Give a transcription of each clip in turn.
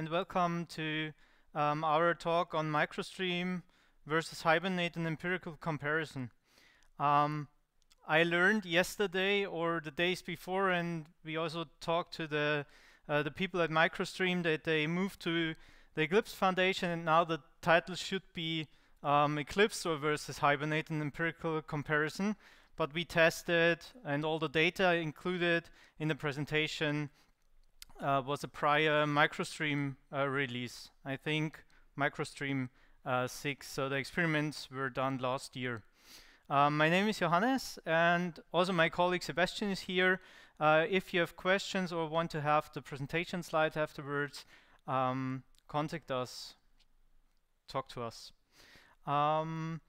and welcome to um, our talk on MicroStream versus Hibernate and empirical comparison. Um, I learned yesterday or the days before, and we also talked to the uh, the people at MicroStream that they moved to the Eclipse Foundation, and now the title should be um, EclipseStore versus Hibernate and empirical comparison. But we tested, and all the data included in the presentation uh, was a prior MicroStream uh, release. I think MicroStream uh, 6. So the experiments were done last year. Um, my name is Johannes, and also my colleague Sebastian is here. Uh, if you have questions or want to have the presentation slides afterwards, um, contact us, talk to us. Um,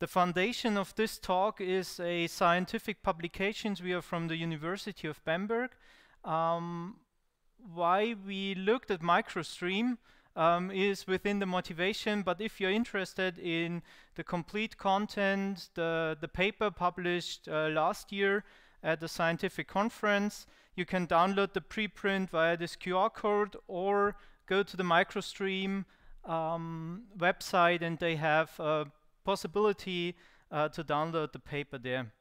the foundation of this talk is a scientific publications. We are from the University of Bamberg. Um, why we looked at MicroStream um, is within the motivation, but if you're interested in the complete content, the, the paper published uh, last year at the scientific conference, you can download the preprint via this QR code or go to the MicroStream um, website and they have a possibility uh, to download the paper there.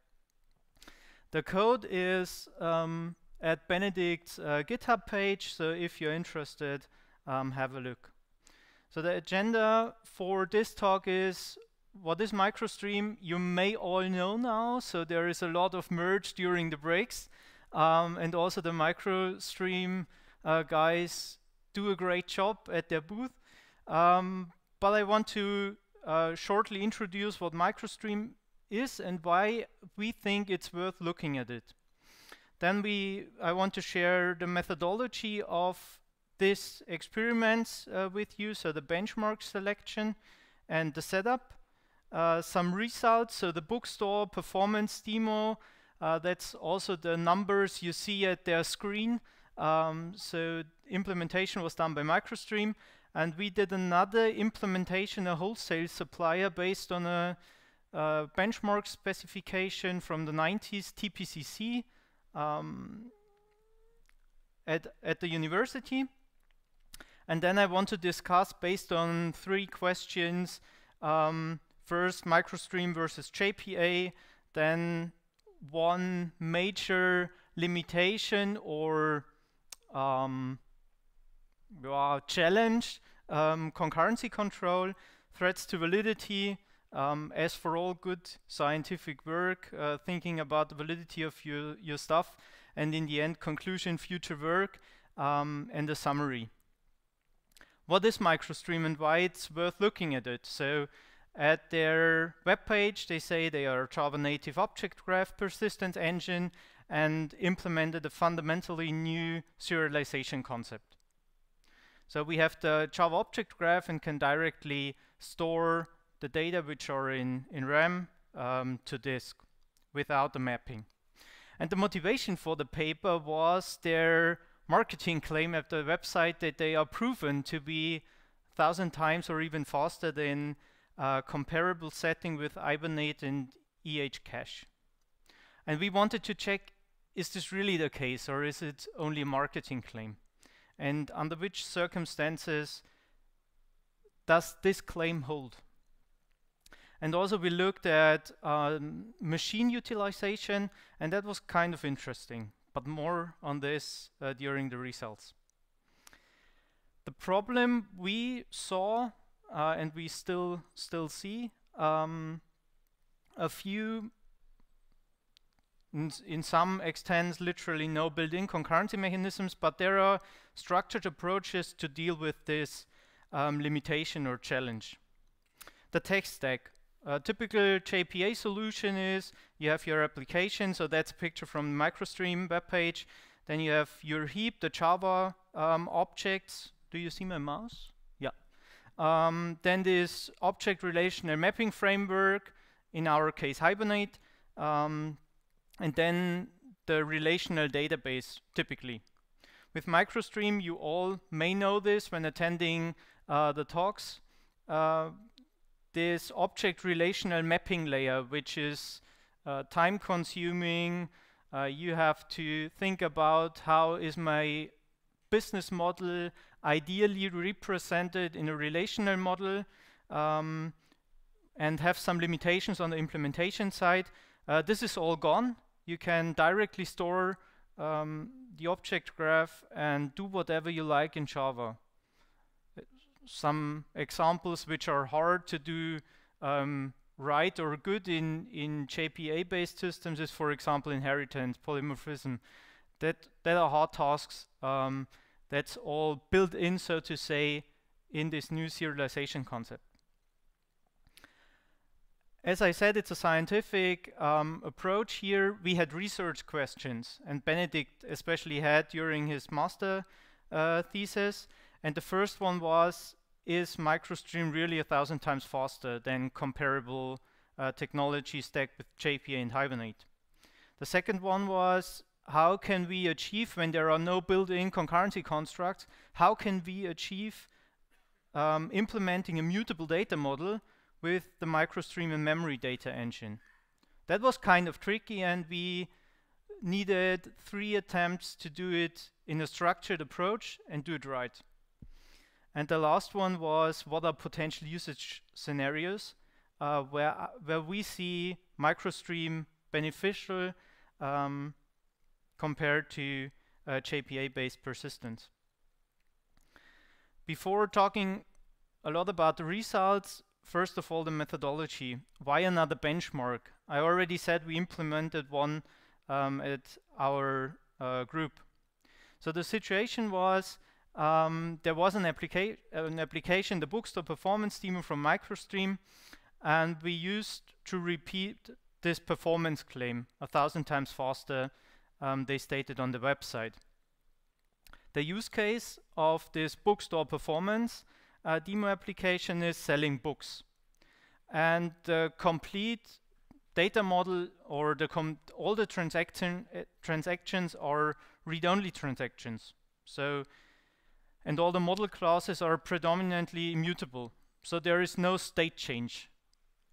The code is um, at Benedict's uh, GitHub page, so if you're interested, um, have a look. So the agenda for this talk is what is MicroStream? You may all know now, so there is a lot of merge during the breaks. Um, and also the MicroStream uh, guys do a great job at their booth. Um, but I want to uh, shortly introduce what MicroStream is and why we think it's worth looking at it. Then we, I want to share the methodology of this experiments uh, with you, so the benchmark selection and the setup. Uh, some results, so the bookstore performance demo, uh, that's also the numbers you see at their screen. Um, so implementation was done by MicroStream, and we did another implementation, a wholesale supplier based on a, a benchmark specification from the 90s, TPCC, um, at, at the university. And then I want to discuss based on three questions. Um, first, MicroStream versus JPA, then one major limitation or um, challenge, um, concurrency control, threats to validity, um, as for all good scientific work, uh, thinking about the validity of your, your stuff, and in the end, conclusion, future work, um, and a summary what is MicroStream and why it's worth looking at it. So at their webpage, they say they are Java native object graph persistence engine and implemented a fundamentally new serialization concept. So we have the Java object graph and can directly store the data which are in, in RAM um, to disk without the mapping. And the motivation for the paper was their marketing claim at the website that they are proven to be thousand times or even faster than a comparable setting with Hibernate and EH cache. And we wanted to check, is this really the case or is it only a marketing claim? And under which circumstances does this claim hold? And also we looked at um, machine utilization and that was kind of interesting but more on this uh, during the results. The problem we saw, uh, and we still still see, um, a few, in, in some extents, literally no built-in concurrency mechanisms, but there are structured approaches to deal with this um, limitation or challenge. The tech stack. A typical JPA solution is you have your application, so that's a picture from the MicroStream web page. Then you have your heap, the Java um, objects. Do you see my mouse? Yeah. Um, then this object relational mapping framework, in our case Hibernate, um, and then the relational database typically. With MicroStream, you all may know this when attending uh, the talks. Uh, this object relational mapping layer, which is uh, time consuming. Uh, you have to think about how is my business model ideally represented in a relational model um, and have some limitations on the implementation side. Uh, this is all gone. You can directly store um, the object graph and do whatever you like in Java. Some examples which are hard to do um, right or good in, in JPA-based systems is, for example, inheritance, polymorphism. That, that are hard tasks. Um, that's all built in, so to say, in this new serialization concept. As I said, it's a scientific um, approach here. We had research questions, and Benedict especially had during his master uh, thesis. And the first one was, is MicroStream really a thousand times faster than comparable uh, technology stacked with JPA and Hibernate? The second one was, how can we achieve, when there are no built-in concurrency constructs, how can we achieve um, implementing a mutable data model with the microstream and memory data engine. That was kind of tricky and we needed three attempts to do it in a structured approach and do it right. And the last one was what are potential usage scenarios uh, where, uh, where we see microstream beneficial um, compared to uh, JPA-based persistence. Before talking a lot about the results, First of all, the methodology. Why another benchmark? I already said we implemented one um, at our uh, group. So the situation was um, there was an, applica an application, the bookstore performance demo from MicroStream, and we used to repeat this performance claim a thousand times faster um, they stated on the website. The use case of this bookstore performance uh, demo application is selling books. And the complete data model or the all the transaction uh, transactions are read-only transactions. So, and all the model classes are predominantly immutable. So there is no state change.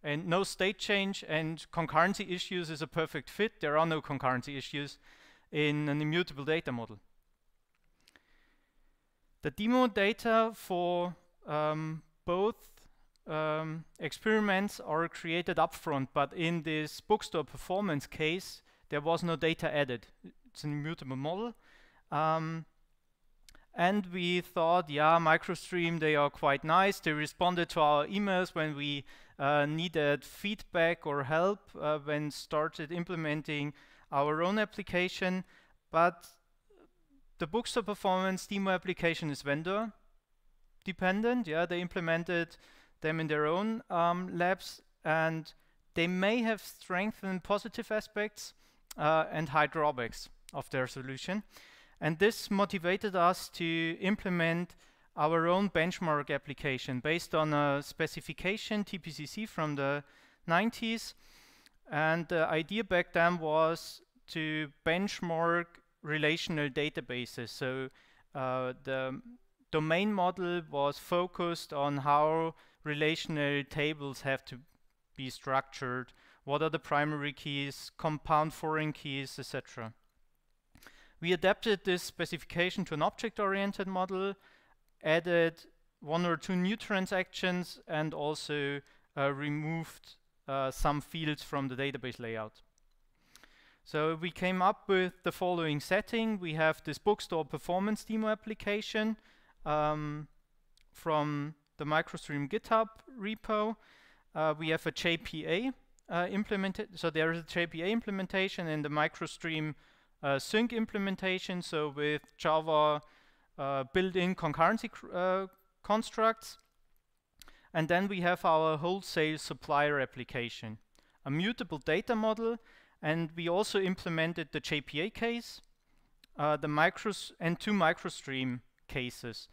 And no state change and concurrency issues is a perfect fit. There are no concurrency issues in an immutable data model. The demo data for um, both um, experiments are created upfront, but in this bookstore performance case, there was no data added. It's an immutable model. Um, and we thought, yeah, MicroStream, they are quite nice. They responded to our emails when we uh, needed feedback or help uh, when started implementing our own application. But the bookstore performance demo application is vendor dependent. Yeah, they implemented them in their own um, labs, and they may have strengthened positive aspects uh, and high drawbacks of their solution. And this motivated us to implement our own benchmark application based on a specification TPCC from the 90s. And the idea back then was to benchmark relational databases. So uh, the domain model was focused on how relational tables have to be structured, what are the primary keys, compound foreign keys, etc. We adapted this specification to an object-oriented model, added one or two new transactions, and also uh, removed uh, some fields from the database layout. So we came up with the following setting. We have this bookstore performance demo application, um, from the MicroStream GitHub repo. Uh, we have a JPA uh, implemented. So there is a JPA implementation and the MicroStream uh, sync implementation. So with Java uh, built-in concurrency uh, constructs. And then we have our wholesale supplier application, a mutable data model. And we also implemented the JPA case, uh, the micros and two MicroStream cases.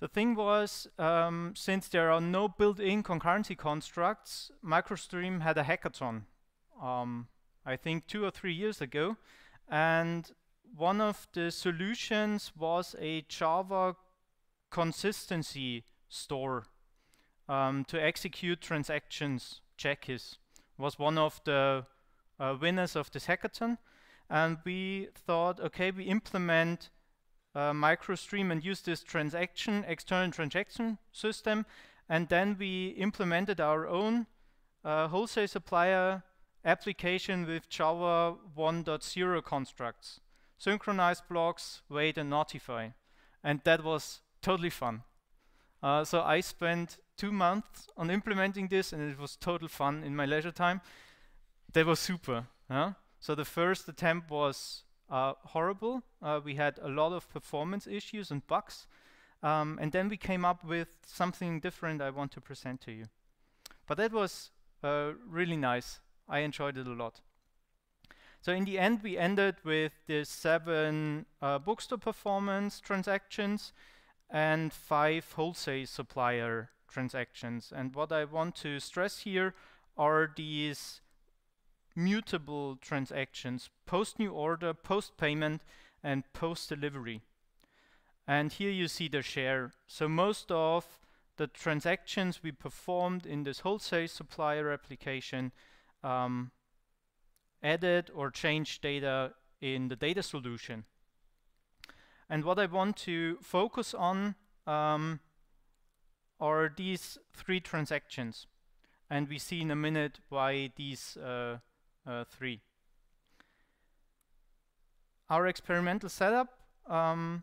The thing was, um, since there are no built-in concurrency constructs, MicroStream had a hackathon, um, I think two or three years ago, and one of the solutions was a Java consistency store um, to execute transactions. JACIS was one of the uh, winners of this hackathon, and we thought, okay, we implement uh, MicroStream and use this transaction, external transaction system. And then we implemented our own uh, wholesale supplier application with Java 1.0 constructs. Synchronize blocks, wait and notify. And that was totally fun. Uh, so I spent two months on implementing this and it was total fun in my leisure time. That was super. Huh? So the first attempt was uh, horrible. Uh, we had a lot of performance issues and bugs. Um, and then we came up with something different I want to present to you. But that was uh, really nice. I enjoyed it a lot. So in the end, we ended with the seven uh, bookstore performance transactions and five wholesale supplier transactions. And what I want to stress here are these mutable transactions, post new order, post payment, and post delivery. And here you see the share. So most of the transactions we performed in this wholesale supplier application um, added or changed data in the data solution. And what I want to focus on um, are these three transactions. And we see in a minute why these uh, uh, three. Our experimental setup, um,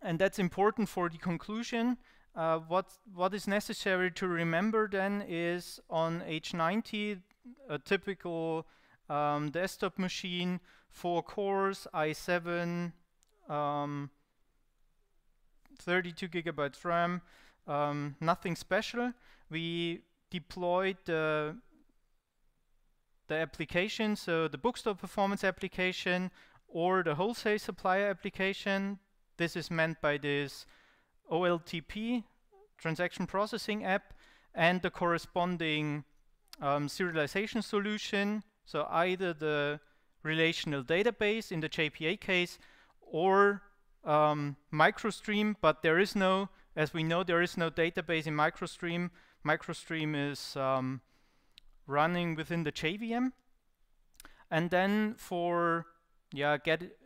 and that's important for the conclusion. Uh, what, what is necessary to remember then is on H90, a typical um, desktop machine, four cores, i7, um, 32 gigabytes RAM, um, nothing special. We deployed the the application, so the bookstore performance application or the wholesale supplier application. This is meant by this OLTP transaction processing app and the corresponding um, serialization solution. So either the relational database in the JPA case or um, MicroStream, but there is no, as we know, there is no database in MicroStream. MicroStream is um, running within the JVM. And then for yeah, get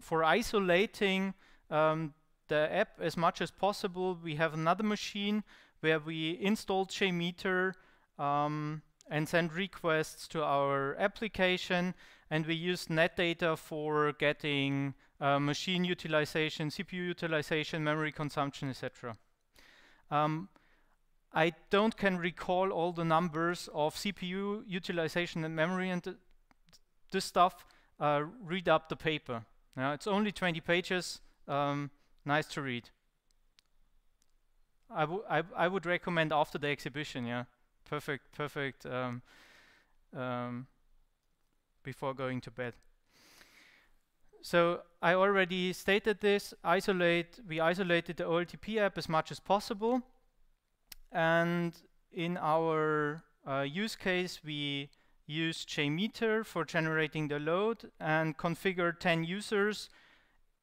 for isolating um, the app as much as possible, we have another machine where we install JMeter um, and send requests to our application, and we use NetData for getting uh, machine utilization, CPU utilization, memory consumption, etc. Um, I don't can recall all the numbers of CPU utilization and memory and th this stuff. Uh, read up the paper. Yeah, it's only 20 pages. Um, nice to read. I, I, I would recommend after the exhibition. Yeah, perfect, perfect. Um, um, before going to bed. So I already stated this, isolate, we isolated the OLTP app as much as possible. And in our uh, use case, we use JMeter for generating the load and configure 10 users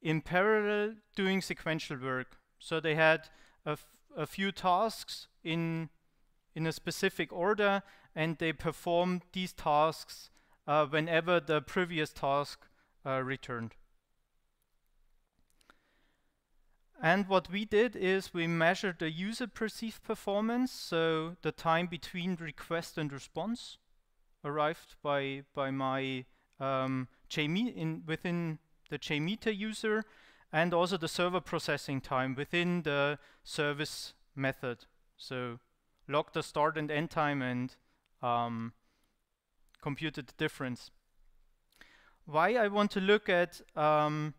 in parallel doing sequential work. So they had a, few tasks in, in a specific order and they performed these tasks uh, whenever the previous task uh, returned. And what we did is we measured the user perceived performance, so the time between request and response arrived by by my um, JMe in within the JMeter user, and also the server processing time within the service method. So log the start and end time and um, computed the difference why I want to look at um,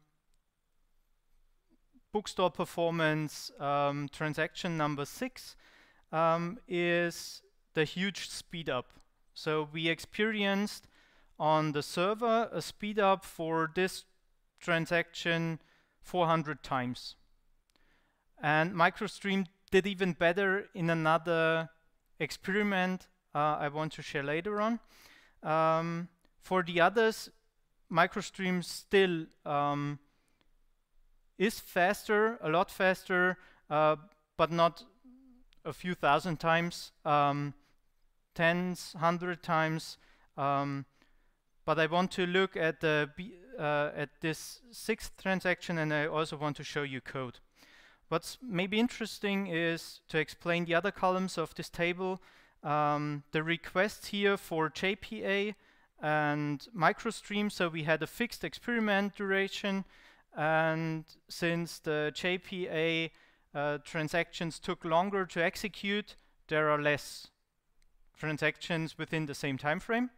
bookstore performance um, transaction number six um, is the huge speed up. So we experienced on the server a speed up for this transaction 400 times. And MicroStream did even better in another experiment uh, I want to share later on. Um, for the others, MicroStream still um, is faster, a lot faster, uh, but not a few thousand times, um, tens, hundred times. Um, but I want to look at the uh, at this sixth transaction and I also want to show you code. What's maybe interesting is to explain the other columns of this table. Um, the requests here for JPA and MicroStream, so we had a fixed experiment duration and since the JPA uh, transactions took longer to execute, there are less transactions within the same time frame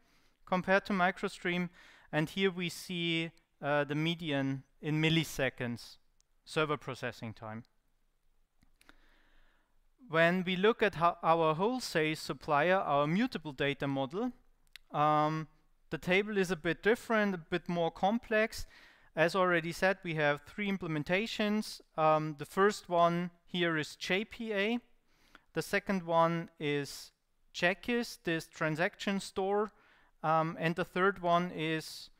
compared to MicroStream. And here we see uh, the median in milliseconds server processing time. When we look at our wholesale supplier, our mutable data model, um, the table is a bit different, a bit more complex. As already said, we have three implementations. Um, the first one here is JPA. The second one is JACIS, this transaction store. Um, and the third one is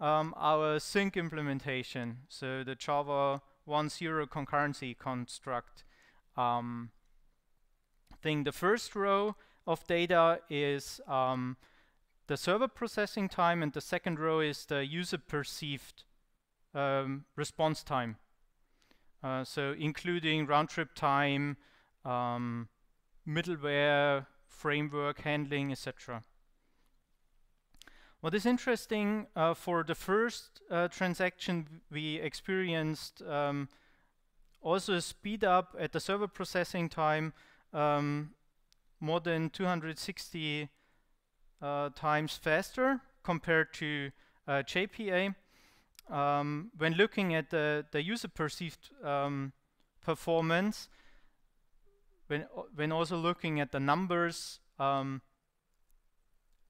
um, our sync implementation, so the Java 1.0 concurrency construct um, thing. The first row of data is um, the server processing time, and the second row is the user perceived um, response time. Uh, so including round trip time, um, middleware, framework handling, etc. What is interesting uh, for the first uh, transaction we experienced um, also a speed up at the server processing time um, more than 260 uh, times faster compared to uh, JPA. Um, when looking at the, the user perceived um, performance, when, when also looking at the numbers, um,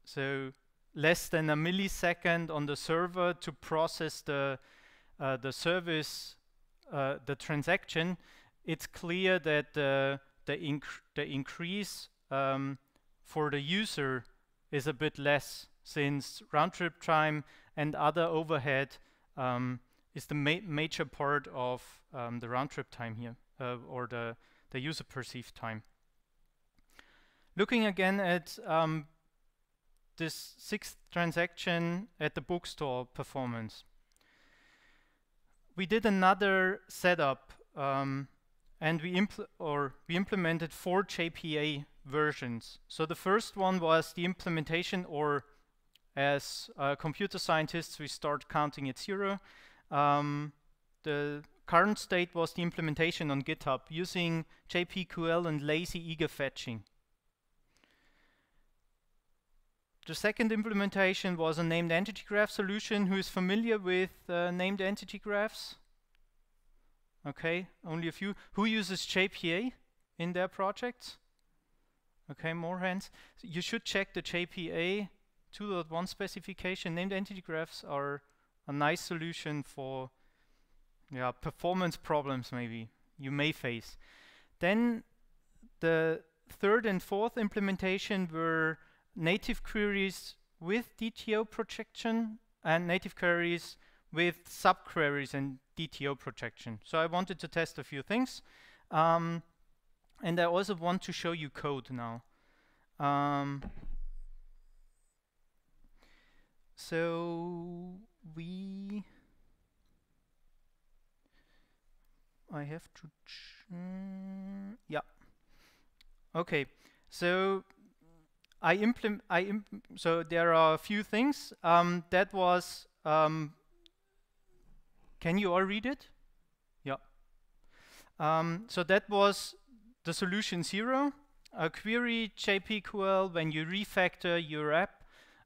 so less than a millisecond on the server to process the, uh, the service, uh, the transaction, it's clear that the, inc the increase um, for the user is a bit less since round trip time and other overhead um, is the ma major part of um, the round trip time here uh, or the, the user perceived time. Looking again at um, this sixth transaction at the bookstore performance. We did another setup um, and we, or we implemented four JPA versions. So the first one was the implementation or as uh, computer scientists we start counting at zero. Um, the current state was the implementation on GitHub using JPQL and lazy eager fetching. The second implementation was a named entity graph solution. Who is familiar with uh, named entity graphs? Okay, only a few. Who uses JPA in their projects? Okay, more hands. So you should check the JPA 2.1 specification. Named entity graphs are a nice solution for yeah, performance problems maybe you may face. Then the third and fourth implementation were native queries with DTO projection and native queries with subqueries and DTO projection. So I wanted to test a few things. Um, and I also want to show you code now. Um, so we I have to yeah okay so I implement I imp so there are a few things um, that was um, can you all read it yeah um, so that was the solution zero a query JPQL when you refactor your app.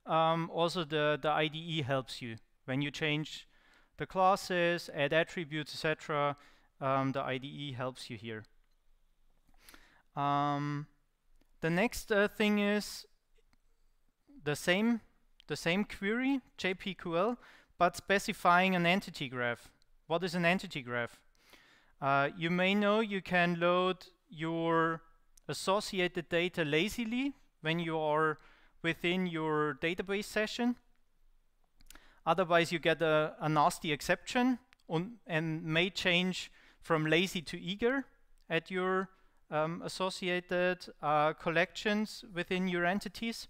Um, also, the, the IDE helps you. When you change the classes, add attributes, etc., um, the IDE helps you here. Um, the next uh, thing is the same, the same query, JPQL, but specifying an entity graph. What is an entity graph? Uh, you may know you can load your associated data lazily when you are within your database session. Otherwise, you get a, a nasty exception and may change from lazy to eager at your um, associated uh, collections within your entities.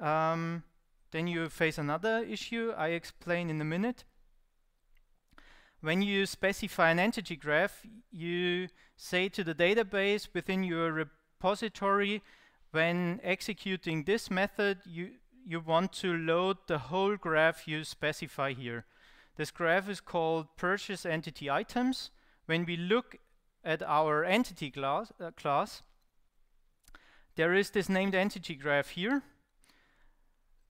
Um, then you face another issue I explain in a minute. when you specify an entity graph, you say to the database within your repository, when executing this method, you, you want to load the whole graph you specify here. This graph is called purchase entity items. When we look at our entity class, uh, class there is this named entity graph here.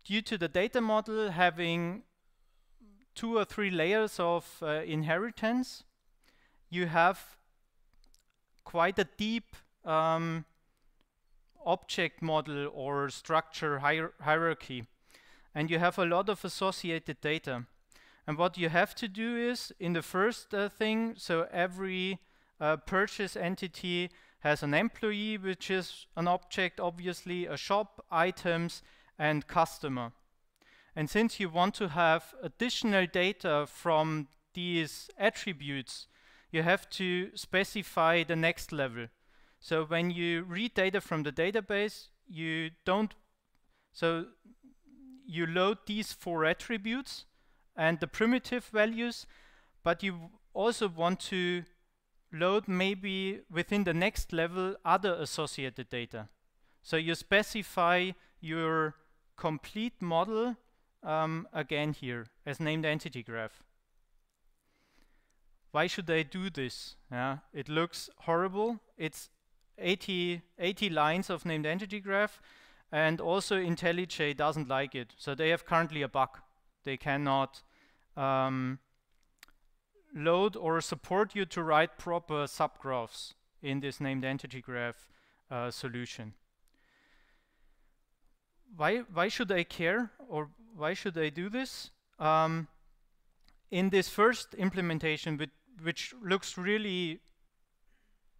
Due to the data model having two or three layers of uh, inheritance, you have quite a deep um, object model or structure hier hierarchy. And you have a lot of associated data. And what you have to do is, in the first uh, thing, so every uh, purchase entity has an employee, which is an object, obviously, a shop, items, and customer. And since you want to have additional data from these attributes, you have to specify the next level. So when you read data from the database, you don't, so you load these four attributes and the primitive values, but you also want to load maybe within the next level other associated data. So you specify your complete model um, again here as named entity graph. Why should I do this? Yeah, it looks horrible. It's 80, 80 lines of named entity graph and also IntelliJ doesn't like it. So they have currently a bug. They cannot um, load or support you to write proper subgraphs in this named entity graph uh, solution. Why, why should I care or why should I do this? Um, in this first implementation, which, which looks really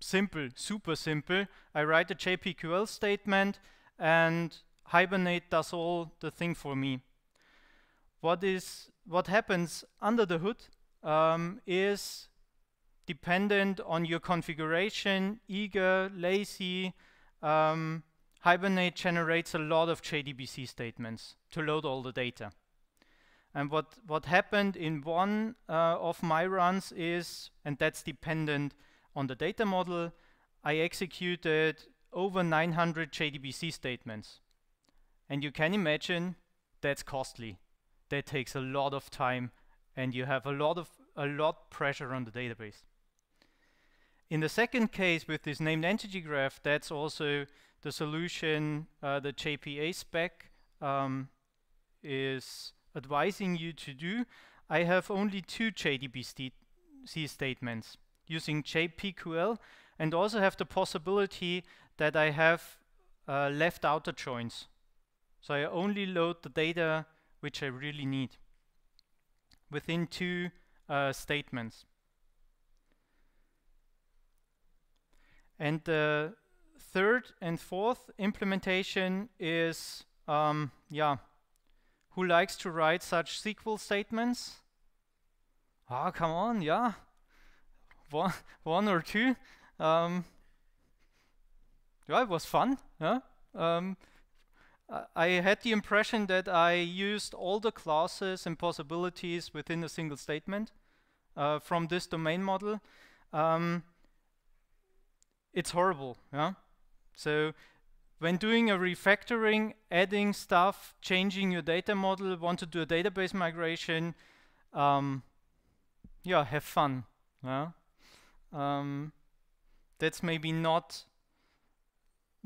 simple, super simple. I write a JPQL statement and Hibernate does all the thing for me. What is what happens under the hood um, is dependent on your configuration, eager, lazy. Um, Hibernate generates a lot of JDBC statements to load all the data. And what, what happened in one uh, of my runs is, and that's dependent on the data model, I executed over 900 JDBC statements. And you can imagine that's costly. That takes a lot of time and you have a lot of a lot pressure on the database. In the second case with this named entity graph, that's also the solution uh, the JPA spec um, is advising you to do. I have only two JDBC statements using JPQL and also have the possibility that I have uh, left outer joins. So I only load the data which I really need within two uh, statements. And the third and fourth implementation is, um, yeah, who likes to write such SQL statements? Ah, oh, come on, yeah, one, one or two. Um, yeah, it was fun. Yeah. Um, I had the impression that I used all the classes and possibilities within a single statement uh, from this domain model. Um, it's horrible. Yeah. So when doing a refactoring, adding stuff, changing your data model, want to do a database migration, um, yeah, have fun. Yeah um, that's maybe not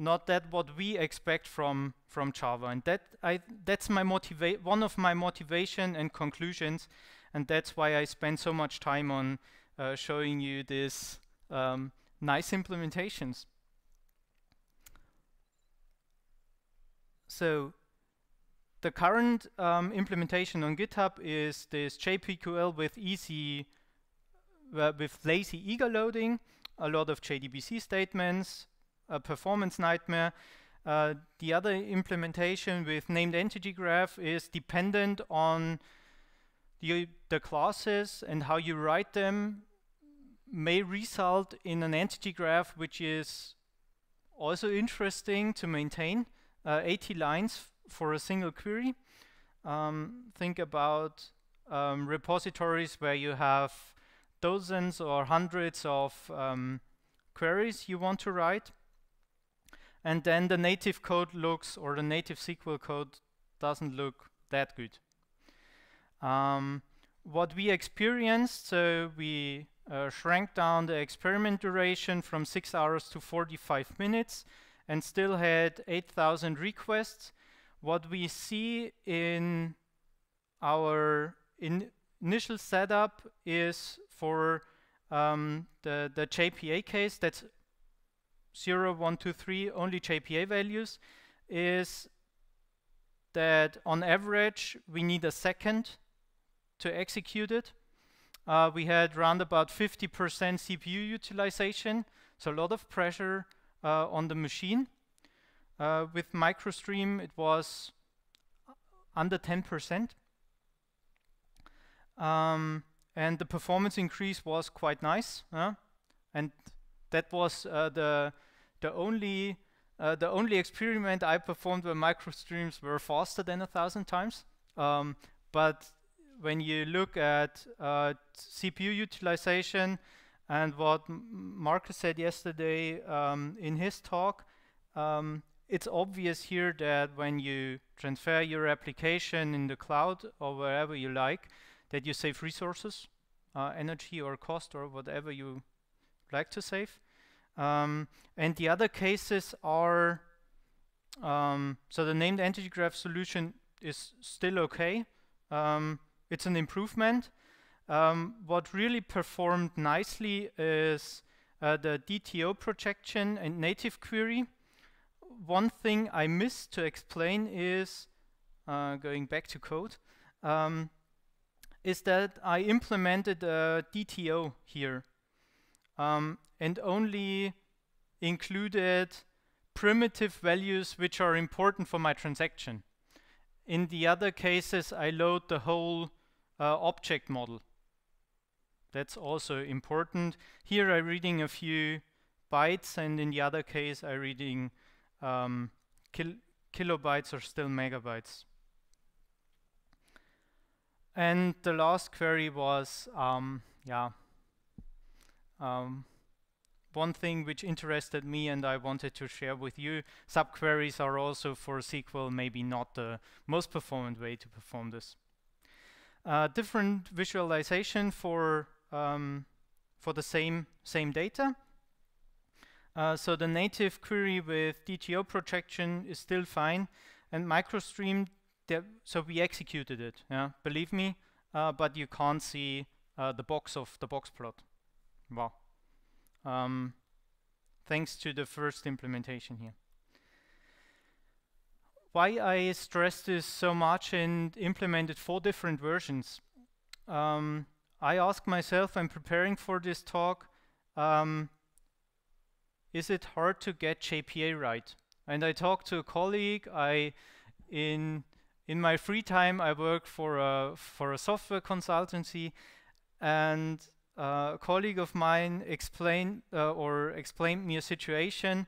not that what we expect from from Java. And that I that's my motivate one of my motivation and conclusions. And that's why I spend so much time on uh, showing you this um, nice implementations. So the current um, implementation on GitHub is this JPQL with easy with lazy eager loading, a lot of JDBC statements, a performance nightmare. Uh, the other implementation with named entity graph is dependent on the, the classes and how you write them may result in an entity graph which is also interesting to maintain. Uh, 80 lines for a single query. Um, think about um, repositories where you have dozens or hundreds of um, queries you want to write. And then the native code looks, or the native SQL code doesn't look that good. Um, what we experienced, so we uh, shrank down the experiment duration from 6 hours to 45 minutes and still had 8,000 requests. What we see in our in initial setup is for um, the, the JPA case, that's 0, 1, 2, 3, only JPA values, is that on average we need a second to execute it. Uh, we had around about 50% CPU utilization, so a lot of pressure uh, on the machine. Uh, with MicroStream it was under 10%. Um, and the performance increase was quite nice. and that was uh, the the only uh, the only experiment I performed where microstreams were faster than a thousand times. Um, but when you look at uh, CPU utilization and what Markus said yesterday um, in his talk, um, it's obvious here that when you transfer your application in the cloud or wherever you like, that you save resources, uh, energy or cost or whatever you like to save. Um, and the other cases are, um, so the named entity graph solution is still okay. Um, it's an improvement. Um, what really performed nicely is uh, the DTO projection and native query. One thing I missed to explain is, uh, going back to code, um, is that I implemented a DTO here um, and only included primitive values which are important for my transaction. In the other cases, I load the whole uh, object model. That's also important. Here I'm reading a few bytes, and in the other case, I'm reading um, kil kilobytes or still megabytes. And the last query was, um, yeah, um, one thing which interested me and I wanted to share with you. Subqueries are also for SQL maybe not the most performant way to perform this. Uh, different visualization for um, for the same same data. Uh, so the native query with DTO projection is still fine, and MicroStream so we executed it. Yeah, believe me, uh, but you can't see uh, the box of the box plot. Wow. Um, thanks to the first implementation here. Why I stress this so much and implemented four different versions. Um, I ask myself, I'm preparing for this talk, um, is it hard to get JPA right? And I talked to a colleague, I in in my free time, I work for a, for a software consultancy, and a colleague of mine explained uh, or explained me a situation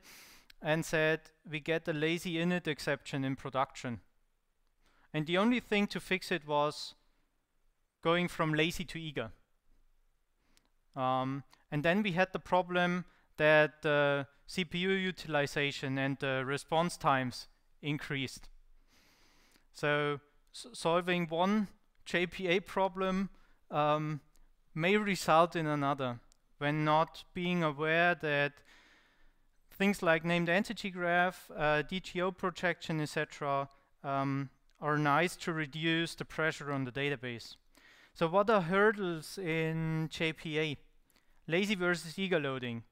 and said we get a lazy init exception in production. And the only thing to fix it was going from lazy to eager. Um, and then we had the problem that the CPU utilization and the response times increased. So solving one JPA problem um, may result in another when not being aware that things like named entity graph, uh, DTO projection, etc. Um, are nice to reduce the pressure on the database. So what are hurdles in JPA? Lazy versus eager loading.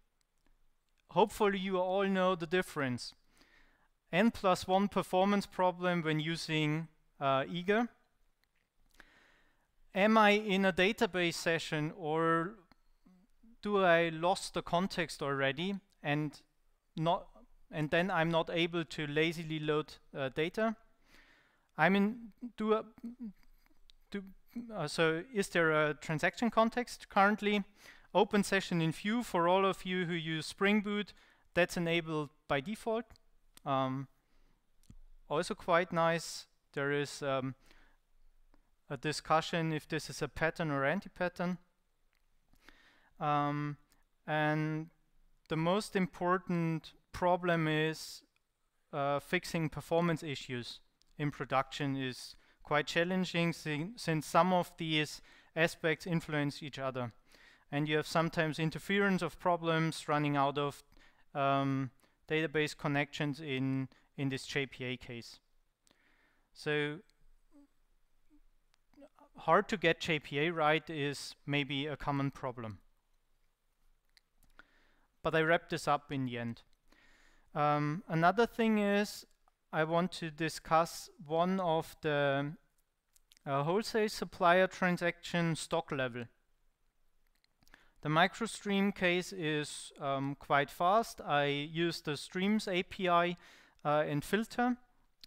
Hopefully you all know the difference n plus 1 performance problem when using uh, eager. Am I in a database session or do I lost the context already and not and then I'm not able to lazily load uh, data? I mean, do a, do uh, so is there a transaction context currently? Open session in view for all of you who use Spring Boot, that's enabled by default. Um, also quite nice, there is um, a discussion if this is a pattern or anti-pattern. Um, and the most important problem is uh, fixing performance issues in production is quite challenging since some of these aspects influence each other. And you have sometimes interference of problems running out of um, database connections in, in this JPA case. So hard to get JPA right is maybe a common problem. But I wrap this up in the end. Um, another thing is I want to discuss one of the uh, wholesale supplier transaction stock level. The MicroStream case is um, quite fast. I use the Streams API uh, and filter,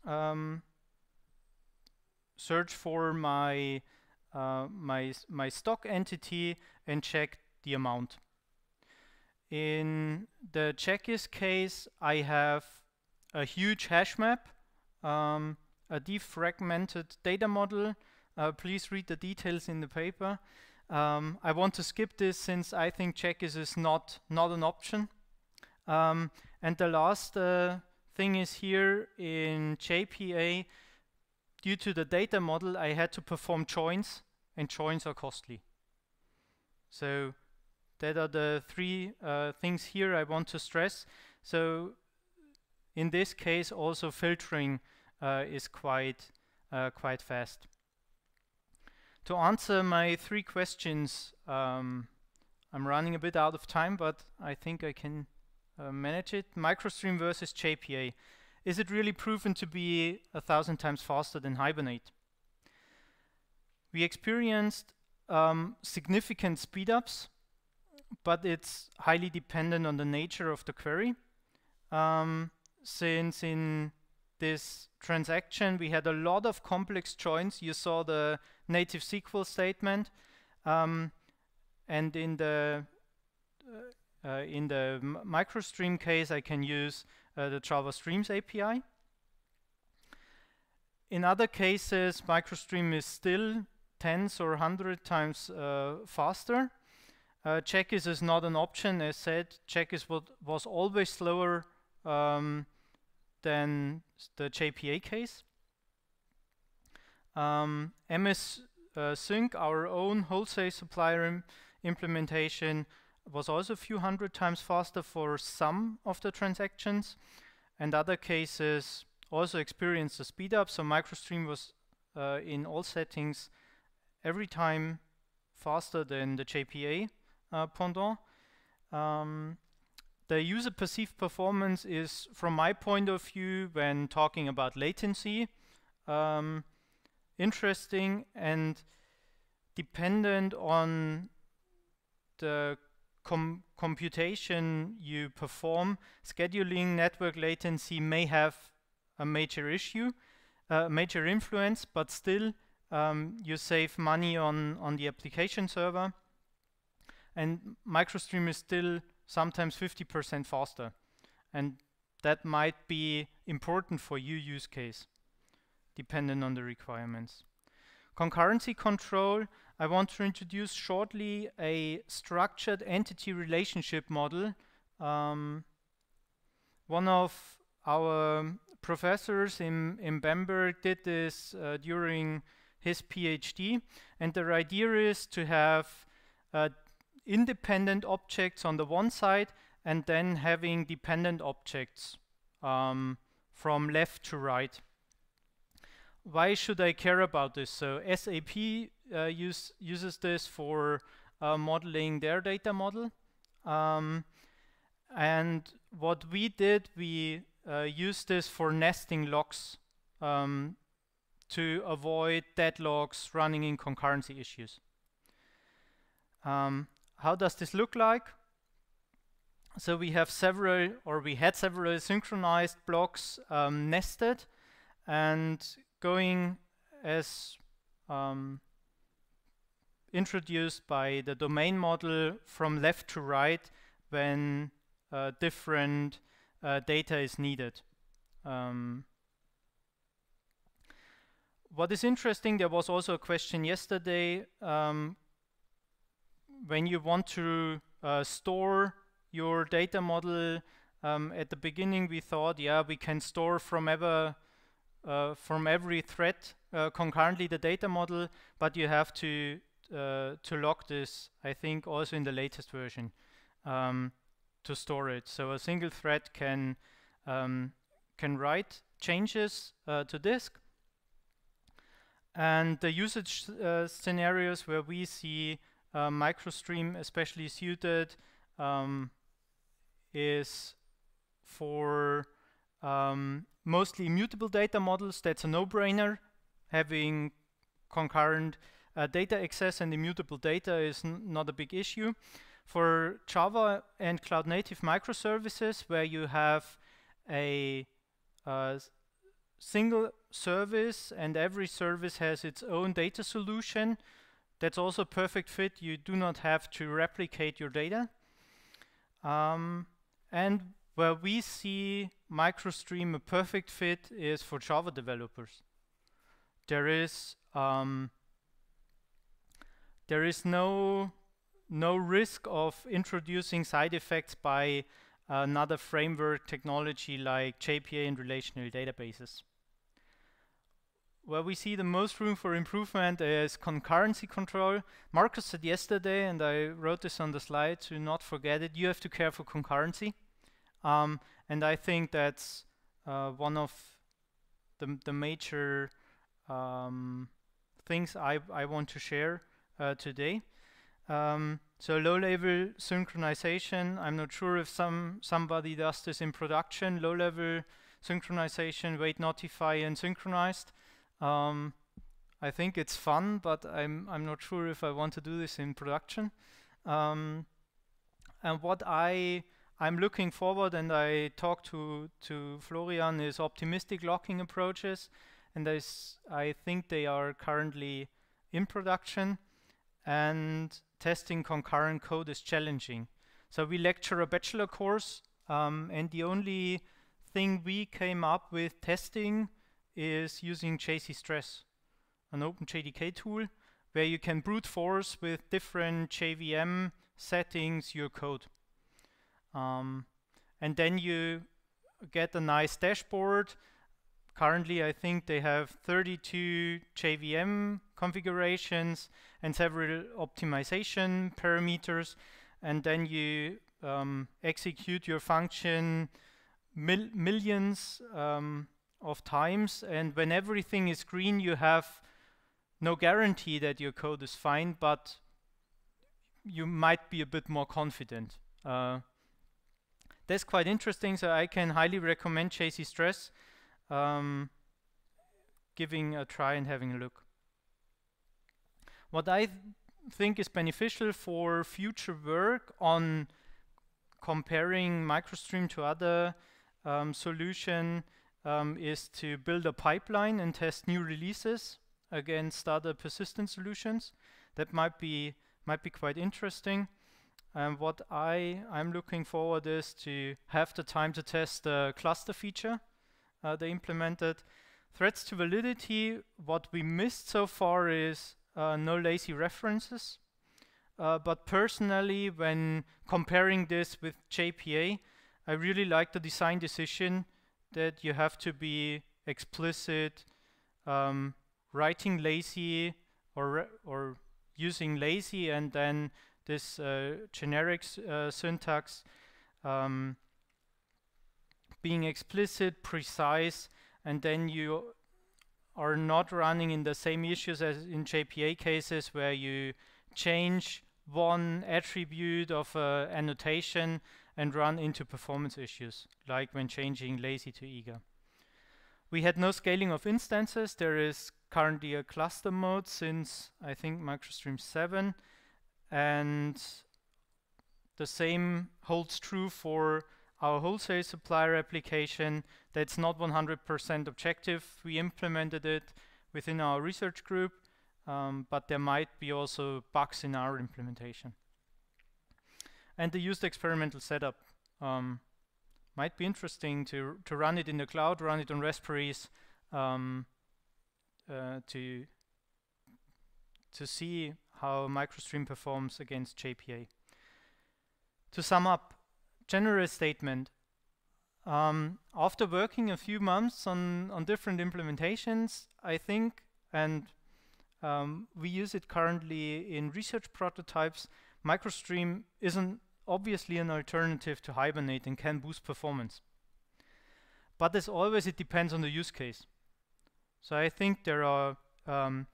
um, search for my uh, my my stock entity and check the amount. In the JACIS case, I have a huge hash map, um, a defragmented data model. Uh, please read the details in the paper. Um, I want to skip this since I think JACIS is not, not an option. Um, and the last uh, thing is here in JPA, due to the data model, I had to perform joins, and joins are costly. So that are the three uh, things here I want to stress. So in this case, also filtering uh, is quite uh, quite fast. To answer my three questions, um, I'm running a bit out of time, but I think I can uh, manage it. MicroStream versus JPA. Is it really proven to be a thousand times faster than Hibernate? We experienced um, significant speedups, but it's highly dependent on the nature of the query. Um, since in this transaction we had a lot of complex joins, you saw the native SQL statement. Um, and in the uh, uh, in the MicroStream case, I can use uh, the Java Streams API. In other cases, MicroStream is still tens or hundred times uh, faster. Uh, JACIS is not an option. As said, JACIS was always slower um, than the JPA case. Um, MS uh, Sync, our own wholesale supplier Im implementation, was also a few hundred times faster for some of the transactions, and other cases also experienced a speed up. So MicroStream was uh, in all settings every time faster than the JPA uh, pendant. Um, the user perceived performance is, from my point of view, when talking about latency, um, interesting and dependent on the com computation you perform, scheduling network latency may have a major issue, a uh, major influence, but still um, you save money on, on the application server. And MicroStream is still sometimes 50% faster. And that might be important for your use case depending on the requirements. Concurrency control, I want to introduce shortly a structured entity relationship model. Um, one of our professors in, in Bamberg did this uh, during his PhD, and the idea is to have uh, independent objects on the one side and then having dependent objects um, from left to right why should I care about this? So SAP uh, use, uses this for uh, modeling their data model. Um, and what we did, we uh, used this for nesting locks um, to avoid deadlocks running in concurrency issues. Um, how does this look like? So we have several, or we had several synchronized blocks um, nested and going as um, introduced by the domain model from left to right when uh, different uh, data is needed. Um, what is interesting, there was also a question yesterday, um, when you want to uh, store your data model. Um, at the beginning, we thought, yeah, we can store from ever uh, from every thread uh, concurrently the data model, but you have to uh, to lock this. I think also in the latest version um, to store it. So a single thread can um, can write changes uh, to disk. And the usage uh, scenarios where we see uh, MicroStream especially suited um, is for um, mostly immutable data models. That's a no-brainer. Having concurrent uh, data access and immutable data is not a big issue. For Java and cloud native microservices, where you have a uh, single service and every service has its own data solution. That's also a perfect fit. You do not have to replicate your data. Um, and where we see MicroStream a perfect fit is for Java developers. There is um, there is no no risk of introducing side effects by another framework technology like JPA and relational databases. Where we see the most room for improvement is concurrency control. Markus said yesterday, and I wrote this on the slide to not forget it, you have to care for concurrency. Um, and I think that's uh, one of the, the major um, things I, I want to share uh, today. Um, so low-level synchronization, I'm not sure if some somebody does this in production. Low-level synchronization, wait, notify, and synchronized. Um, I think it's fun, but I'm I'm not sure if I want to do this in production. Um, and what I I'm looking forward, and I talked to to Florian, is optimistic locking approaches, and I think they are currently in production, and testing concurrent code is challenging. So we lecture a bachelor course, um, and the only thing we came up with testing is using jcstress, an OpenJDK tool, where you can brute force with different JVM settings your code. Um, and then you get a nice dashboard. Currently, I think they have 32 JVM configurations and several optimization parameters. And then you um, execute your function mil millions um, of times. And when everything is green, you have no guarantee that your code is fine, but you might be a bit more confident. Uh, that's quite interesting, so I can highly recommend jcstress um, giving a try and having a look. What I th think is beneficial for future work on comparing MicroStream to other um, solution um, is to build a pipeline and test new releases against other persistent solutions. That might be might be quite interesting. And what I I'm looking forward is to have the time to test the cluster feature uh, they implemented. Threats to validity. What we missed so far is uh, no lazy references. Uh, but personally, when comparing this with JPA, I really like the design decision that you have to be explicit, um, writing lazy or or using lazy, and then this uh, generic uh, syntax um, being explicit, precise, and then you are not running in the same issues as in JPA cases where you change one attribute of uh, annotation and run into performance issues, like when changing lazy to eager. We had no scaling of instances. There is currently a cluster mode since, I think, MicroStream 7. And the same holds true for our wholesale supplier application that's not 100% objective. We implemented it within our research group, um, but there might be also bugs in our implementation. And the used experimental setup um, might be interesting to, to run it in the cloud, run it on Raspberries um, uh, to, to see how MicroStream performs against JPA. to sum up, general statement. Um, after working a few months on, on different implementations, I think, and um, we use it currently in research prototypes, MicroStream is an, obviously an alternative to Hibernate and can boost performance. But as always, it depends on the use case. So I think there are um,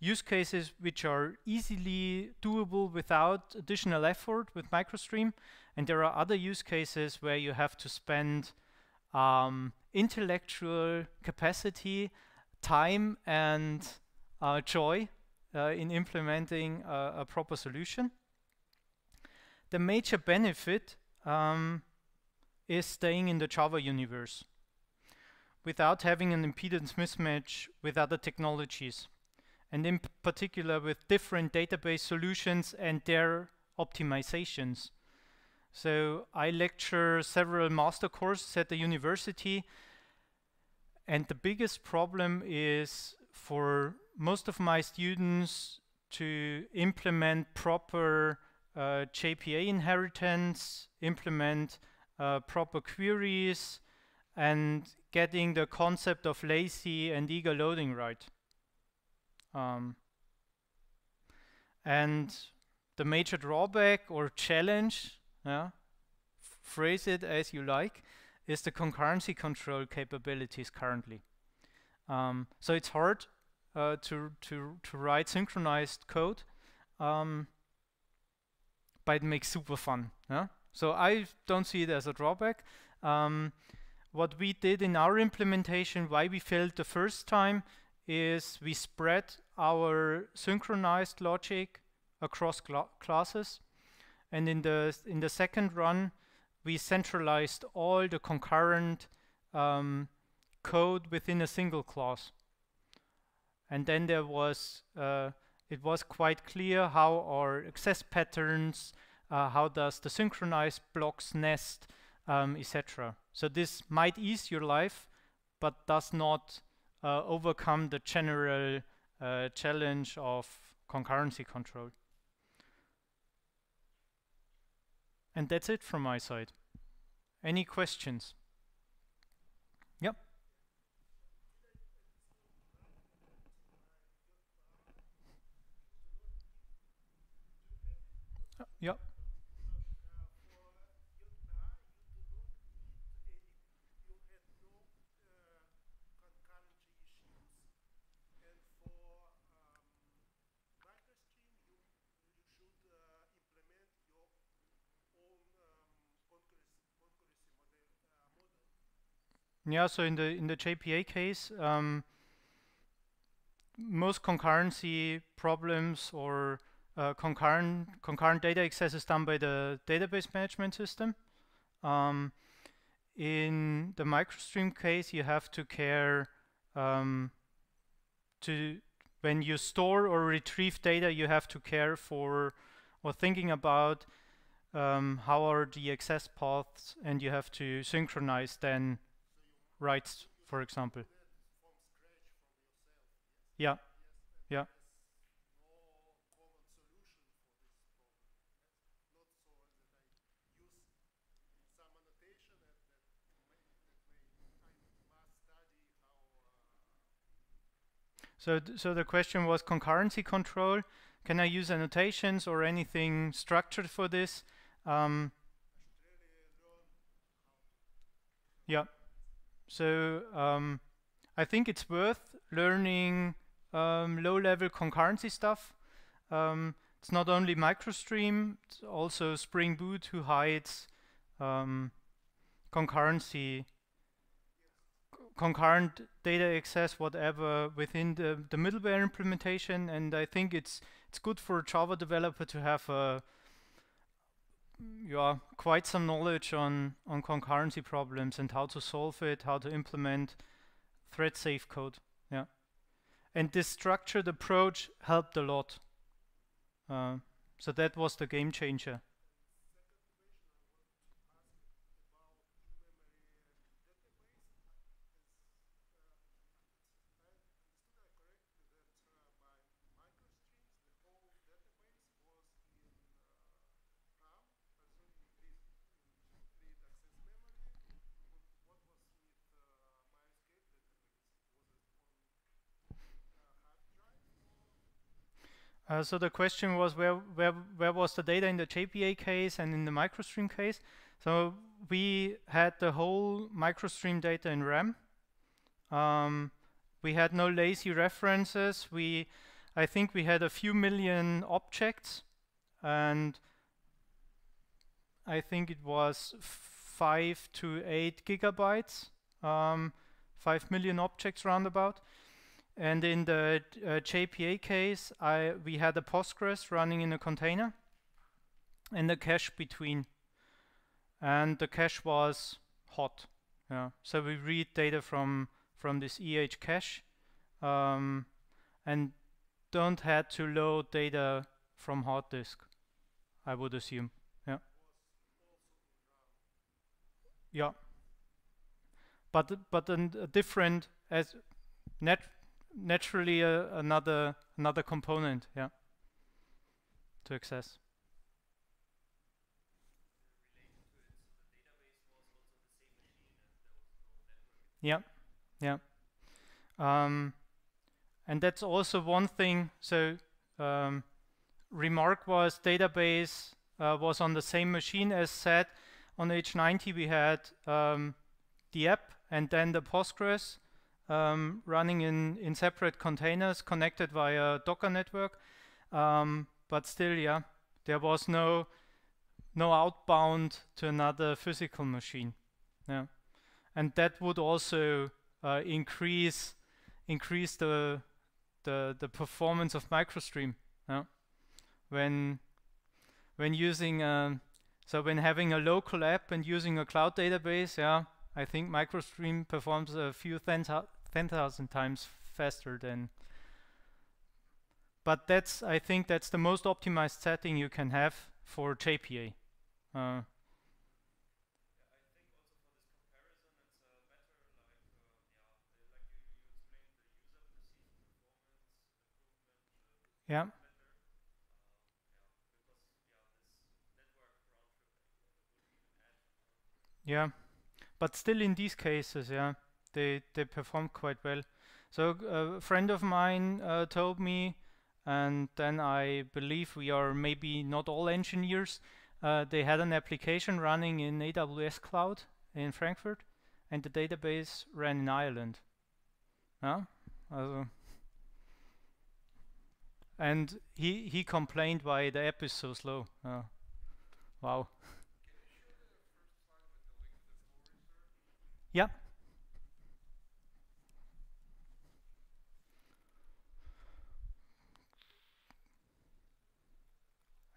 use cases which are easily doable without additional effort with MicroStream, and there are other use cases where you have to spend um, intellectual capacity, time, and uh, joy uh, in implementing a, a, proper solution. The major benefit um, is staying in the Java universe without having an impedance mismatch with other technologies and in particular with different database solutions and their optimizations. So I lecture several master courses at the university and the biggest problem is for most of my students to implement proper uh, JPA inheritance, implement uh, proper queries, and getting the concept of lazy and eager loading right. Um, and the major drawback or challenge, yeah, phrase it as you like, is the concurrency control capabilities currently. Um, so it's hard uh, to, to, to write synchronized code, um, but it makes super fun. Yeah? So I don't see it as a drawback. Um, what we did in our implementation, why we failed the first time, is we spread our synchronized logic across cl classes. And in the, in the second run, we centralized all the concurrent um, code within a single class. And then there was, uh, it was quite clear how our access patterns, uh, how does the synchronized blocks nest, um, etc. So this might ease your life, but does not uh, overcome the general uh, challenge of concurrency control. And that's it from my side. Any questions? Yep. Uh, yep. Yeah, so in the in the JPA case, um, most concurrency problems or uh, concurrent concurrent data access is done by the database management system. Um, in the MicroStream case, you have to care um, to when you store or retrieve data, you have to care for or thinking about um, how are the access paths, and you have to synchronize then writes, for example. Yeah, yeah. So, so the question was concurrency control. Can I use annotations or anything structured for this? Um, yeah. So um, I think it's worth learning um, low-level concurrency stuff. Um, it's not only MicroStream, it's also Spring Boot who hides um, concurrency, concurrent data access, whatever, within the, the middleware implementation. And I think it's it's good for a Java developer to have a yeah, quite some knowledge on, on concurrency problems and how to solve it, how to implement thread safe code. Yeah. And this structured approach helped a lot. Uh, so that was the game changer. Uh, so the question was where, where, where was the data in the JPA case and in the microstream case? So we had the whole microstream data in RAM. Um, we had no lazy references. We, I think we had a few million objects and I think it was five to eight gigabytes, um, five million objects roundabout. And in the uh, JPA case, I we had a Postgres running in a container and a cache between. And the cache was hot. Yeah. So we read data from from this EH cache um, and don't had to load data from hard disk, I would assume. Yeah. Yeah. But but a different as net naturally uh, another another component, yeah, to access. Yeah, yeah. Um, and that's also one thing. So um, remark was database uh, was on the same machine as said. On H90 we had um, the app and then the Postgres um, running in, in separate containers connected via Docker network. Um, but still, yeah, there was no no outbound to another physical machine. Yeah, and that would also uh, increase increase the the the performance of MicroStream. Yeah, when when using um, so when having a local app and using a cloud database, yeah, I think MicroStream performs a few tens 10,000 times faster than but that's I think that's the most optimized setting you can have for JPA. Uh, uh, yeah. Yeah, but still in these cases, yeah they they performed quite well. So a friend of mine uh, told me, and then I believe we are maybe not all engineers. Uh, they had an application running in AWS Cloud in Frankfurt, and the database ran in Ireland. Yeah, also and he he complained why the app is so slow. Uh, wow. Yeah.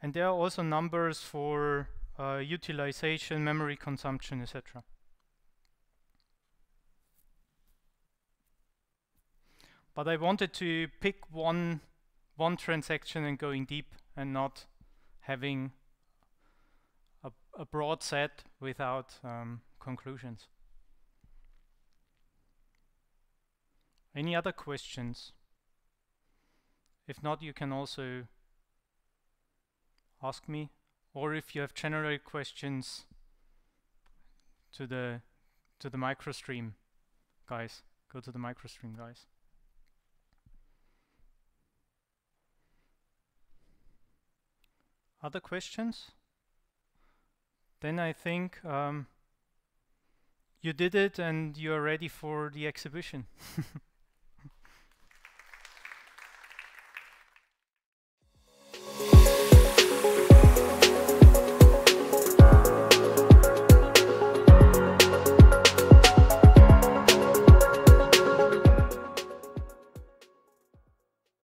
And there are also numbers for uh, utilization, memory consumption, etc. But I wanted to pick one one transaction and going deep and not having a, a broad set without um, conclusions. Any other questions? If not, you can also ask me or if you have general questions to the to the microstream guys go to the microstream guys. Other questions? Then I think um, you did it and you're ready for the exhibition